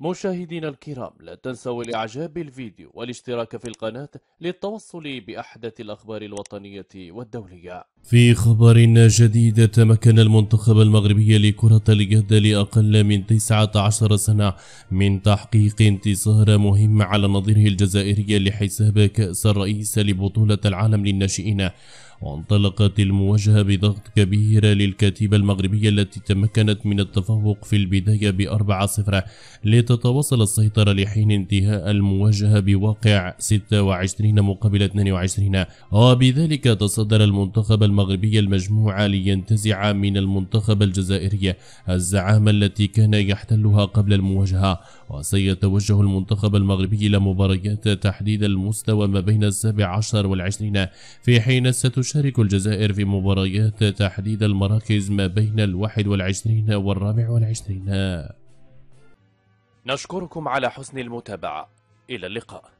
مشاهدينا الكرام لا تنسوا الإعجاب بالفيديو والاشتراك في القناة للتوصل بأحدث الأخبار الوطنية والدولية. في خبر جديد تمكن المنتخب المغربي لكرة اليد لأقل من 19 سنة من تحقيق انتصار مهم على نظيره الجزائري لحساب كأس الرئيس لبطولة العالم للناشئين. وانطلقت المواجهة بضغط كبير للكتيبة المغربية التي تمكنت من التفوق في البداية بأربعة صفر لتتواصل السيطرة لحين انتهاء المواجهة بواقع 26 مقابل 22 وبذلك تصدر المنتخب المغربي المجموعة لينتزع من المنتخب الجزائري الزعامة التي كان يحتلها قبل المواجهة. وسيتوجه المنتخب المغربي إلى مباريات تحديد المستوى ما بين السابع عشر والعشرين في حين ستشارك الجزائر في مباريات تحديد المراكز ما بين الواحد والعشرين والرابع والعشرين. نشكركم على حسن المتابعة. إلى اللقاء.